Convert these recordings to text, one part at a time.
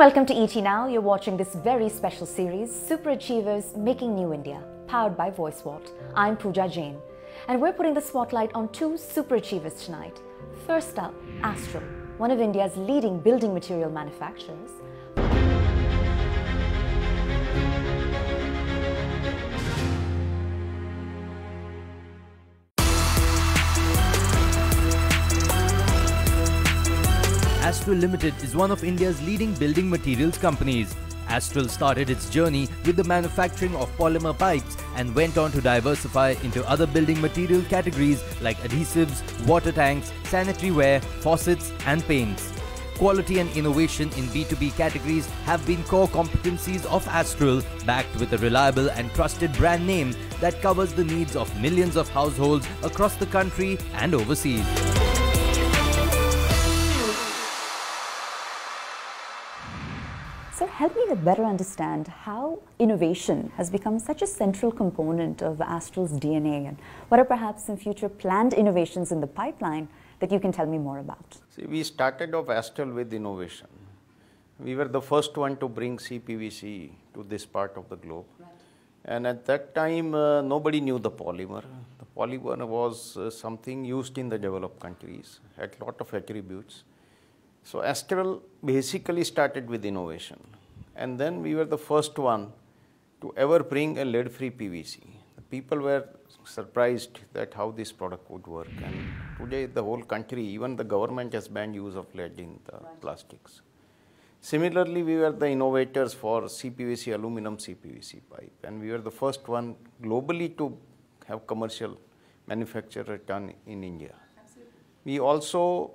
welcome to ET Now. You're watching this very special series, Super Achievers Making New India, powered by VoiceWatt. I'm Pooja Jain, and we're putting the spotlight on two super achievers tonight. First up, Astral, one of India's leading building material manufacturers. Astral Limited is one of India's leading building materials companies. Astral started its journey with the manufacturing of polymer pipes and went on to diversify into other building material categories like adhesives, water tanks, sanitary ware, faucets, and paints. Quality and innovation in B2B categories have been core competencies of Astral, backed with a reliable and trusted brand name that covers the needs of millions of households across the country and overseas. Help me to better understand how innovation has become such a central component of Astral's DNA and what are perhaps some future planned innovations in the pipeline that you can tell me more about. See, we started off Astral with innovation. We were the first one to bring CPVC to this part of the globe. And at that time, uh, nobody knew the polymer. The polymer was uh, something used in the developed countries, had lot of attributes. So Astral basically started with innovation. And then we were the first one to ever bring a lead-free PVC. The people were surprised that how this product would work. And today the whole country, even the government has banned use of lead in the right. plastics. Similarly, we were the innovators for CPVC, aluminum CPVC pipe. And we were the first one globally to have commercial manufacture done in India. Absolutely. We also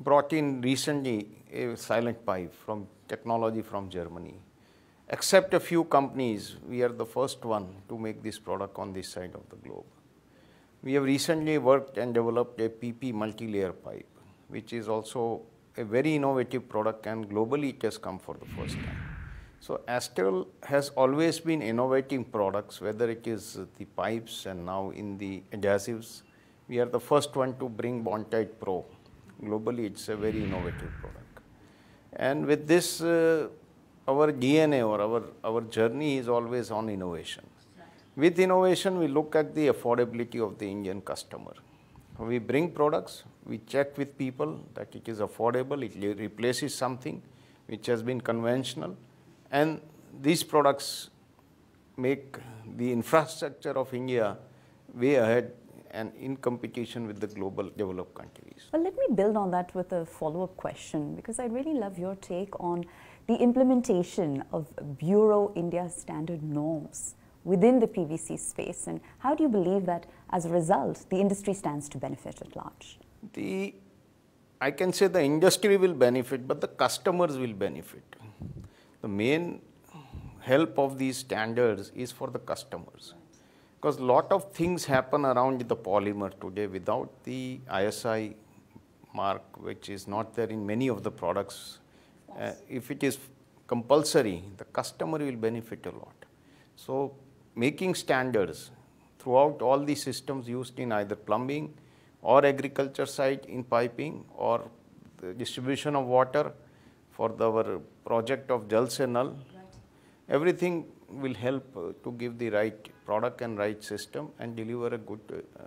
brought in recently a silent pipe from technology from Germany. Except a few companies, we are the first one to make this product on this side of the globe. We have recently worked and developed a PP multi-layer pipe, which is also a very innovative product and globally it has come for the first time. So Astral has always been innovating products, whether it is the pipes and now in the adhesives. We are the first one to bring Bondtite Pro, globally it's a very innovative product. And with this, uh, our DNA or our, our journey is always on innovation. With innovation, we look at the affordability of the Indian customer. We bring products, we check with people that it is affordable, it replaces something which has been conventional, and these products make the infrastructure of India way ahead and in competition with the global developed countries. Well, let me build on that with a follow-up question because I really love your take on the implementation of Bureau India standard norms within the PVC space and how do you believe that as a result the industry stands to benefit at large? The I can say the industry will benefit but the customers will benefit. The main help of these standards is for the customers because a lot of things happen around the polymer today without the ISI mark, which is not there in many of the products. Uh, if it is compulsory, the customer will benefit a lot. So making standards throughout all the systems used in either plumbing or agriculture side in piping or the distribution of water for the, our project of Jal Se Nal, right. everything will help uh, to give the right product and right system and deliver a good uh,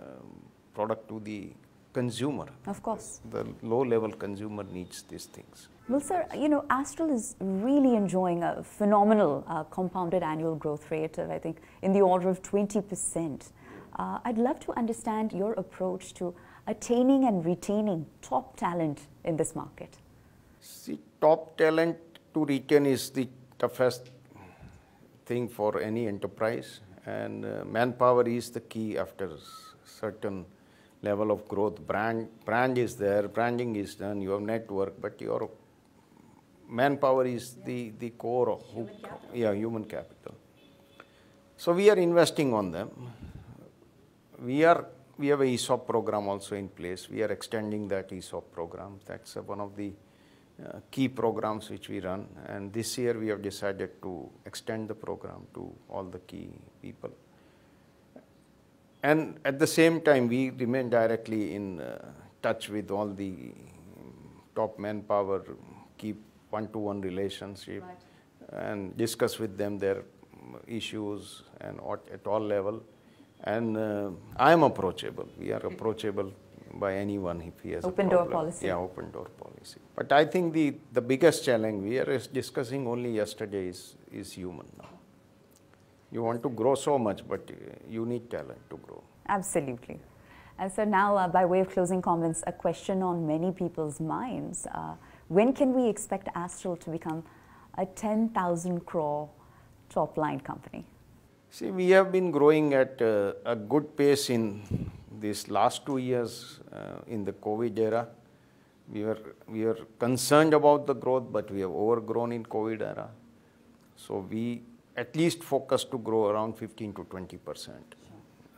product to the consumer. Of course. The low level consumer needs these things. Well, sir, you know, Astral is really enjoying a phenomenal uh, compounded annual growth rate of, I think, in the order of 20%. Uh, I'd love to understand your approach to attaining and retaining top talent in this market. See, top talent to retain is the toughest thing for any enterprise and uh, manpower is the key after certain level of growth. Brand, brand is there, branding is done, you have network, but your manpower is the, the core of who, human yeah, human capital. So we are investing on them. We are we have a ESOP program also in place. We are extending that ESOP program. That's one of the uh, key programs which we run and this year we have decided to extend the program to all the key people. And at the same time we remain directly in uh, touch with all the top manpower, keep one-to-one relationship and discuss with them their mm, issues and at all level. And uh, I am approachable. We are approachable by anyone if he has Open a door policy. Yeah, open door policy. But I think the, the biggest challenge we are discussing only yesterday is, is human now. You want to grow so much, but uh, you need talent to grow. Absolutely. And so now, uh, by way of closing comments, a question on many people's minds. Uh, when can we expect Astral to become a 10,000 crore top line company? See, we have been growing at uh, a good pace in these last two years uh, in the COVID era. We were, we were concerned about the growth, but we have overgrown in COVID era. So we at least focus to grow around 15 to 20 percent.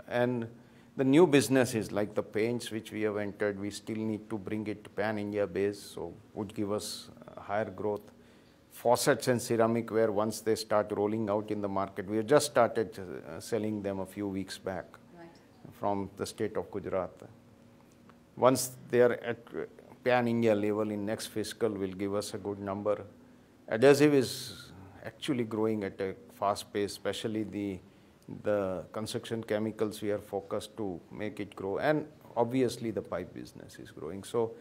And the new businesses like the paints which we have entered, we still need to bring it to pan-India base, so would give us uh, higher growth. Faucets and ceramic where once they start rolling out in the market, we have just started uh, selling them a few weeks back from the state of Gujarat. Once they are at pan-India level in next fiscal will give us a good number. Adhesive is actually growing at a fast pace, especially the the construction chemicals we are focused to make it grow, and obviously the pipe business is growing. So,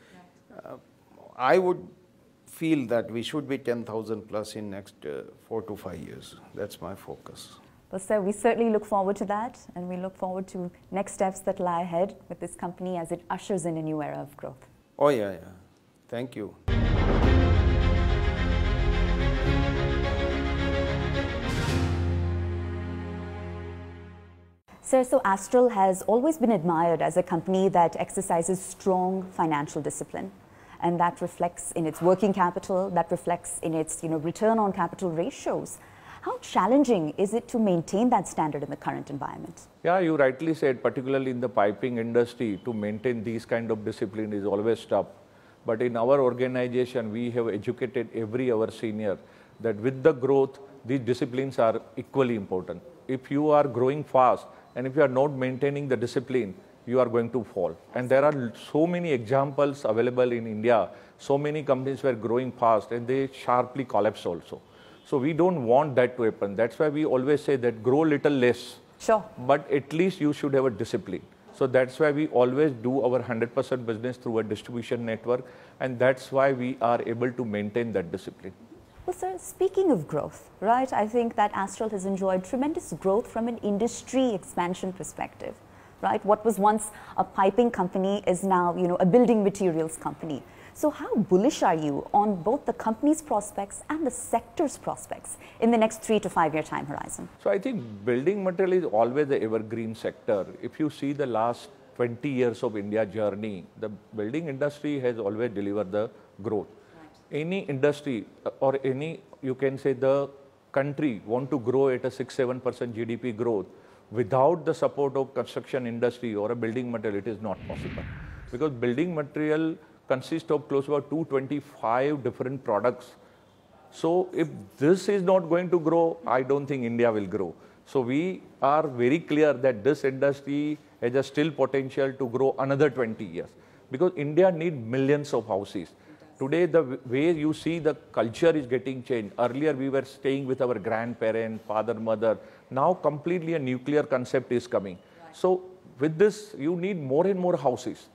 uh, I would feel that we should be 10,000 plus in next uh, four to five years. That's my focus. Well, sir, we certainly look forward to that, and we look forward to next steps that lie ahead with this company as it ushers in a new era of growth. Oh yeah, yeah. Thank you. Sir, so Astral has always been admired as a company that exercises strong financial discipline. And that reflects in its working capital, that reflects in its you know, return on capital ratios. How challenging is it to maintain that standard in the current environment? Yeah, you rightly said, particularly in the piping industry, to maintain these kind of discipline is always tough. But in our organization, we have educated every our senior that with the growth, these disciplines are equally important. If you are growing fast and if you are not maintaining the discipline, you are going to fall. And there are so many examples available in India. So many companies were growing fast and they sharply collapsed also. So we don't want that to happen. That's why we always say that grow little less, Sure. but at least you should have a discipline. So that's why we always do our 100% business through a distribution network, and that's why we are able to maintain that discipline. Well, sir, speaking of growth, right, I think that Astral has enjoyed tremendous growth from an industry expansion perspective, right? What was once a piping company is now, you know, a building materials company. So, how bullish are you on both the company's prospects and the sector's prospects in the next three to five year time horizon? So I think building material is always the evergreen sector. If you see the last 20 years of India journey, the building industry has always delivered the growth. Any industry uh, or any, you can say the country want to grow at a 6-7% GDP growth without the support of construction industry or a building material, it is not possible. Because building material consists of close about 225 different products so if this is not going to grow, I don't think India will grow. So we are very clear that this industry has a still potential to grow another 20 years because India needs millions of houses. Today, the way you see the culture is getting changed. Earlier, we were staying with our grandparents, father, mother. Now, completely a nuclear concept is coming. So, with this, you need more and more houses.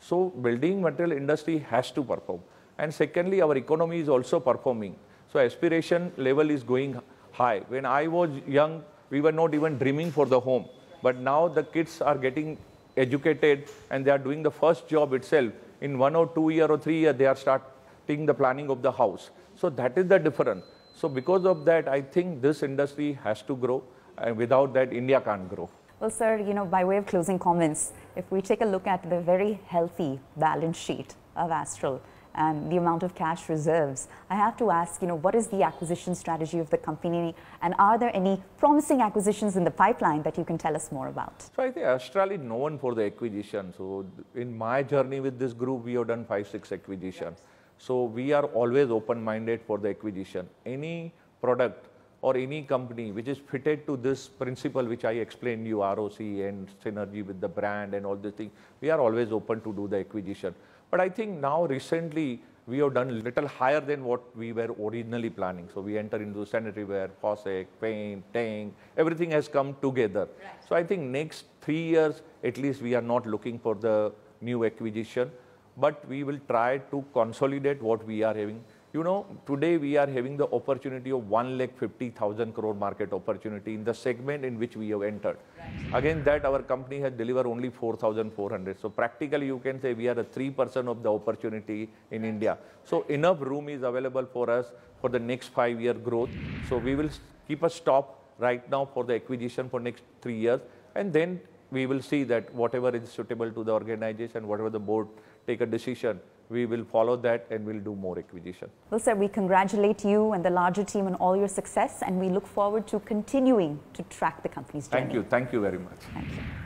So building material industry has to perform. And secondly, our economy is also performing. So aspiration level is going high. When I was young, we were not even dreaming for the home. But now the kids are getting educated and they are doing the first job itself. In one or two year or three year, they are starting the planning of the house. So that is the difference. So because of that, I think this industry has to grow. And without that, India can't grow. Well, sir, you know, by way of closing comments, if we take a look at the very healthy balance sheet of Astral and the amount of cash reserves, I have to ask, you know, what is the acquisition strategy of the company and are there any promising acquisitions in the pipeline that you can tell us more about? So I think Astral is known for the acquisition. So in my journey with this group, we have done five, six acquisitions. So we are always open-minded for the acquisition. Any product or any company which is fitted to this principle which I explained you, ROC and synergy with the brand and all these things, we are always open to do the acquisition. But I think now recently we have done little higher than what we were originally planning. So we enter into sanitary ware, faucet, paint, tank, everything has come together. Right. So I think next three years, at least we are not looking for the new acquisition, but we will try to consolidate what we are having. You know, today we are having the opportunity of 1 lakh 50,000 crore market opportunity in the segment in which we have entered. Right. Again, that our company has delivered only 4,400. So practically you can say we are a 3% of the opportunity in right. India. So enough room is available for us for the next five year growth. So we will keep a stop right now for the acquisition for next three years and then we will see that whatever is suitable to the organization, whatever the board take a decision, we will follow that and we'll do more acquisition. Well, sir, we congratulate you and the larger team on all your success and we look forward to continuing to track the company's journey. Thank you. Thank you very much. Thank you.